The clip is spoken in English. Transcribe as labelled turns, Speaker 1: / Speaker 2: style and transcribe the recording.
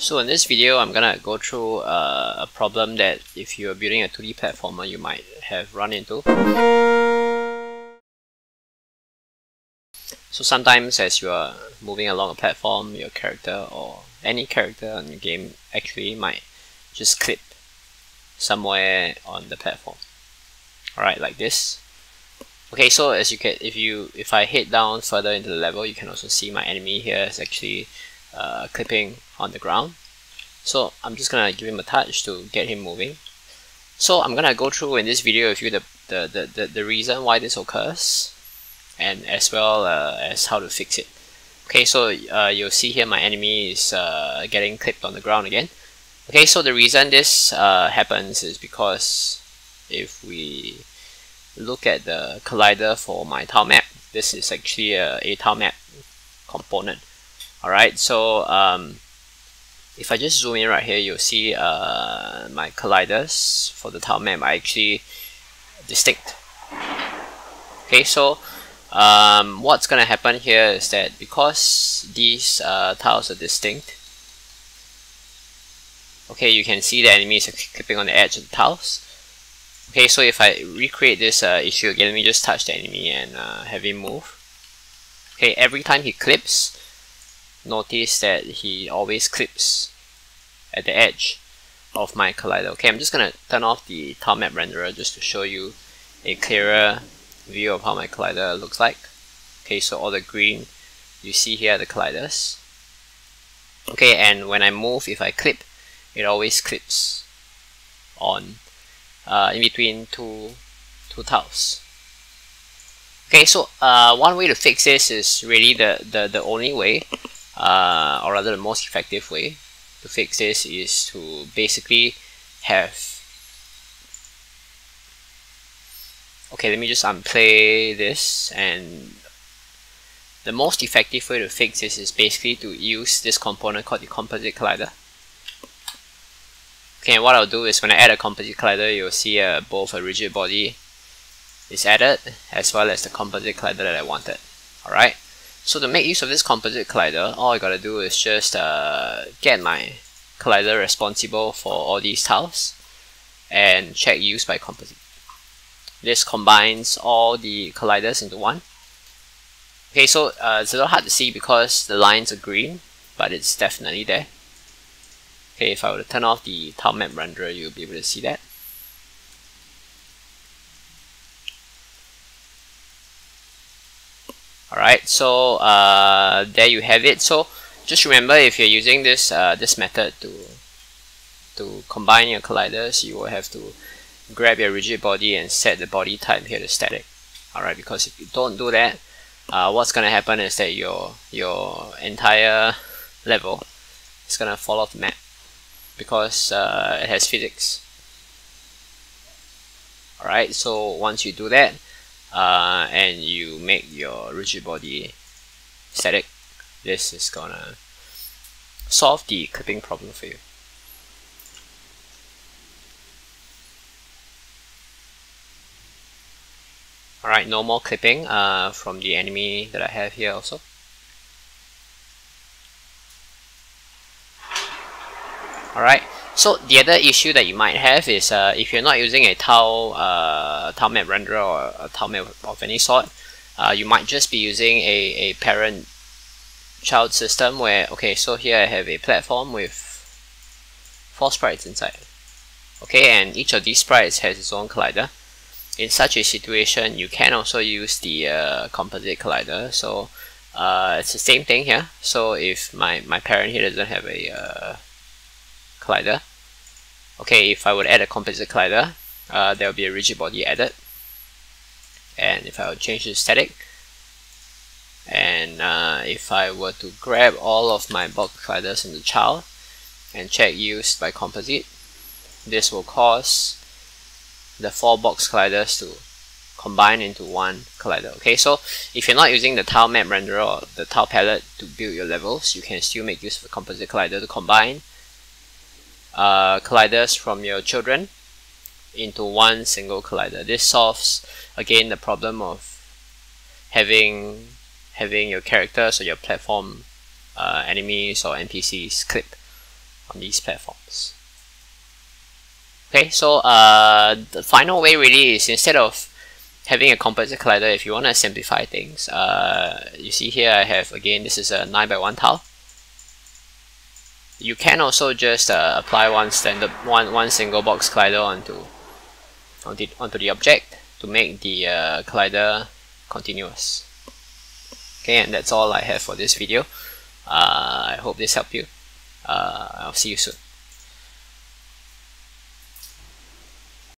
Speaker 1: So in this video, I'm gonna go through uh, a problem that if you're building a 2D platformer, you might have run into. So sometimes as you are moving along a platform, your character or any character in the game actually might just clip somewhere on the platform. Alright, like this. Okay, so as you can, if you if I head down further into the level, you can also see my enemy here is actually uh, clipping on the ground. So I'm just gonna give him a touch to get him moving. So I'm gonna go through in this video with you the, the, the, the, the reason why this occurs and as well uh, as how to fix it. Okay, so uh, you'll see here my enemy is uh, getting clipped on the ground again. Okay, so the reason this uh, happens is because if we look at the collider for my tile map, this is actually a, a tile map component. Alright, so um, if I just zoom in right here, you'll see uh, my colliders for the tile map are actually distinct. Okay, so um, what's going to happen here is that because these uh, tiles are distinct, okay, you can see the enemy is clipping on the edge of the tiles. Okay, so if I recreate this uh, issue again, let me just touch the enemy and uh, have him move. Okay, every time he clips, notice that he always clips at the edge of my collider. Okay, I'm just gonna turn off the tile map renderer just to show you a clearer view of how my collider looks like. Okay, so all the green you see here are the colliders. Okay, and when I move, if I clip, it always clips on uh, in between two two tiles. Okay, so uh, one way to fix this is really the, the, the only way uh, or rather the most effective way to fix this is to basically have okay let me just unplay this. And the most effective way to fix this is basically to use this component called the composite collider. Okay and what I'll do is when I add a composite collider you'll see uh, both a rigid body is added as well as the composite collider that I wanted. Alright so to make use of this composite collider, all I gotta do is just uh, get my collider responsible for all these tiles and check use by composite. This combines all the colliders into one. Okay, so uh, it's a little hard to see because the lines are green, but it's definitely there. Okay, if I were to turn off the tile map renderer, you'll be able to see that. Alright, so uh, there you have it. So just remember if you're using this uh, this method to to combine your colliders, you will have to grab your rigid body and set the body type here to static. Alright, because if you don't do that, uh, what's gonna happen is that your your entire level is gonna fall off the map because uh, it has physics. Alright, so once you do that, uh, and you make your rigid body static, this is gonna solve the clipping problem for you. Alright, no more clipping uh, from the enemy that I have here also. Alright, so the other issue that you might have is uh, if you're not using a tile, uh, tile map renderer or a tile map of any sort, uh, you might just be using a, a parent child system where, okay, so here I have a platform with four sprites inside. Okay, and each of these sprites has its own collider. In such a situation, you can also use the uh, composite collider. So uh, it's the same thing here. So if my, my parent here doesn't have a uh, collider, okay, if I would add a composite collider, uh, there will be a rigid body added. And if I would change to static, and uh, if I were to grab all of my box colliders in the child and check used by composite, this will cause the four box colliders to combine into one collider. Okay, so if you're not using the tile map renderer or the tile palette to build your levels, you can still make use of the composite collider to combine uh, colliders from your children into one single collider. This solves again the problem of having having your characters or your platform uh, enemies or NPCs clip on these platforms. Okay, so uh, the final way really is instead of having a composite collider, if you want to simplify things, uh, you see here I have again this is a 9 by 1 tile. You can also just uh, apply one standard one one single box collider onto onto, the, onto the object to make the uh, collider continuous. Okay, and that's all I have for this video. Uh, I hope this helped you. Uh, I'll see you soon.